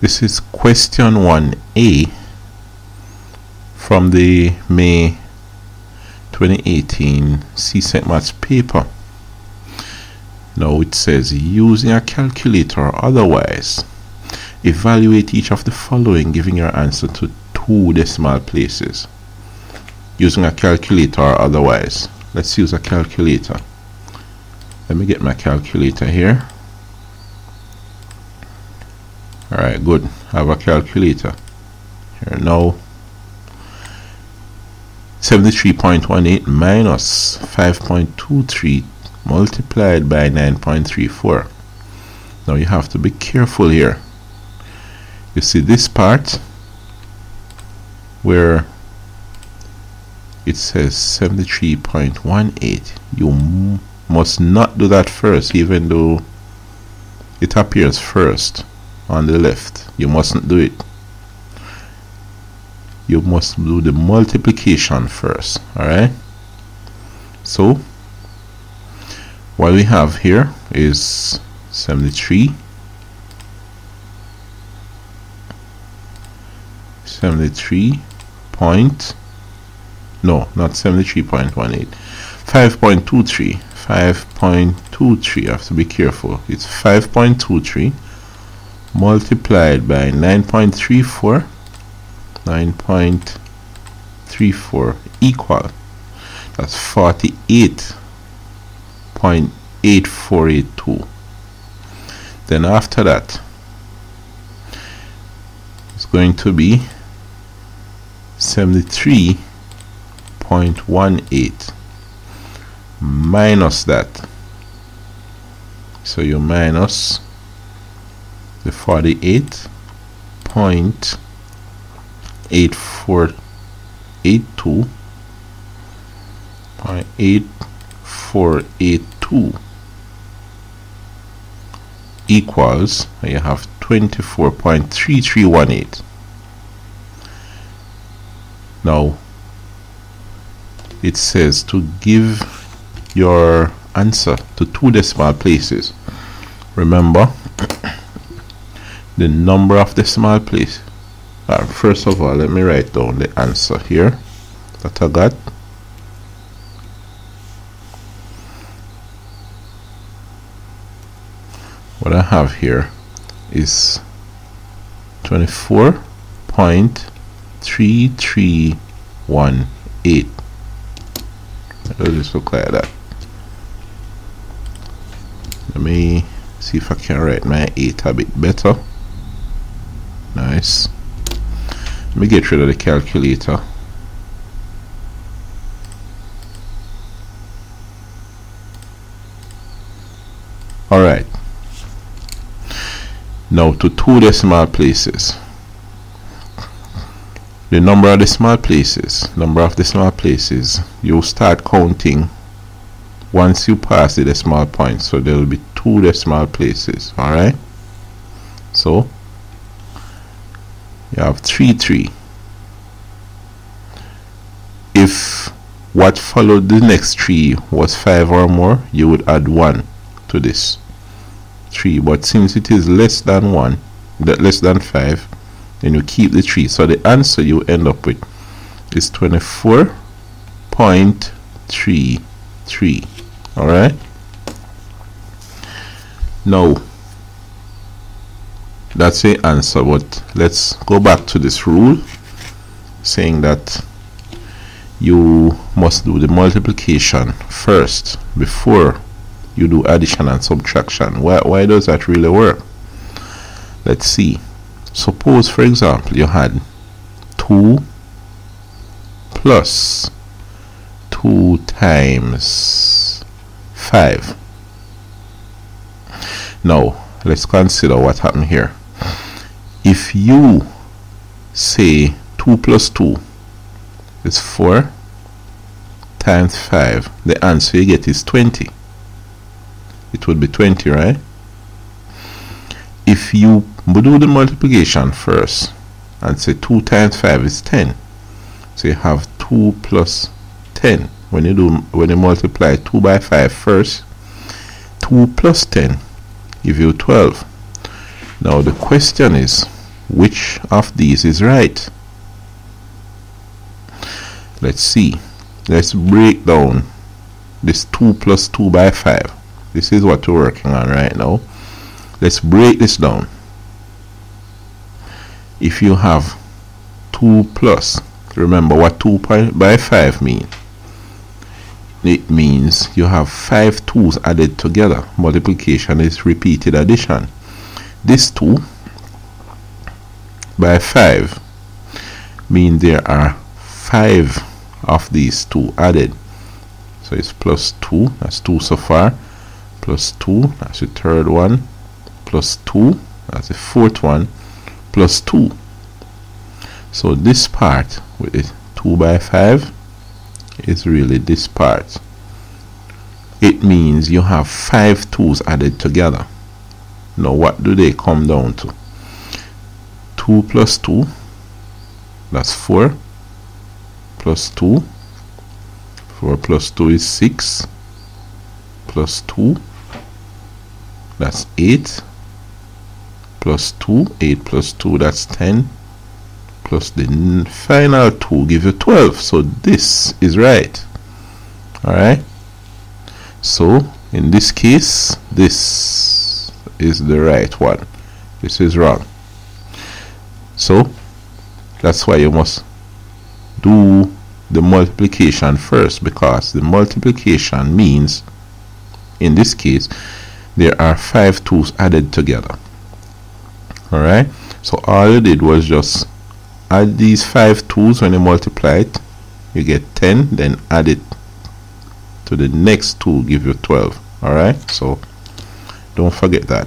This is question 1A from the May 2018 CSEC Maths paper. Now it says using a calculator or otherwise evaluate each of the following giving your answer to two decimal places. Using a calculator or otherwise. Let's use a calculator. Let me get my calculator here alright good. I have a calculator. Here now 73.18 minus 5.23 multiplied by 9.34 now you have to be careful here. You see this part where it says 73.18 you must not do that first even though it appears first on the left. You mustn't do it. You must do the multiplication first alright so what we have here is 73 73 point no not 73.18 5.23 5.23 I have to be careful. It's 5.23 multiplied by 9.34 9.34 equal. That's 48.8482 then after that it's going to be 73.18 minus that. So you minus the 48.8482 by 8482 equals you have 24.3318 now it says to give your answer to two decimal places. Remember the number of decimal place uh, first of all let me write down the answer here that I got. What I have here is 24 point 3318 does this look like that? Let me see if I can write my 8 a bit better let me get rid of the calculator. Alright now to two decimal places. The number of decimal places number of decimal places you start counting once you pass the decimal point. So there will be two decimal places. Alright so you have 3 3 if what followed the next 3 was 5 or more you would add 1 to this 3 but since it is less than 1 that less than 5 then you keep the 3 so the answer you end up with is 24.33 alright now that's the answer but let's go back to this rule saying that you must do the multiplication first before you do addition and subtraction. Why, why does that really work? Let's see. Suppose for example you had 2 plus 2 times 5 now let's consider what happened here if you say 2 plus 2 is 4 times 5 the answer you get is 20 it would be 20 right? If you do the multiplication first and say 2 times 5 is 10 so you have 2 plus 10 when you do when you multiply 2 by 5 first 2 plus 10 give you 12 now the question is which of these is right? Let's see. Let's break down this 2 plus 2 by 5 this is what we're working on right now. Let's break this down. If you have 2 plus remember what 2 by 5 mean. It means you have 5 2's added together. Multiplication is repeated addition this 2 by 5 mean there are 5 of these 2 added. So it's plus 2 that's 2 so far plus 2 that's the third one plus 2 that's the fourth one plus 2 so this part with it 2 by 5 is really this part. It means you have five twos added together now what do they come down to? 2 plus 2 that's 4 plus 2 4 plus 2 is 6 plus 2 that's 8 plus 2 8 plus 2 that's 10 plus the final 2 give you 12 so this is right. Alright so in this case this is the right one. This is wrong. So that's why you must do the multiplication first because the multiplication means in this case there are five twos added together. Alright so all you did was just add these five twos when you multiply it you get 10 then add it to the next two give you 12 alright so don't forget that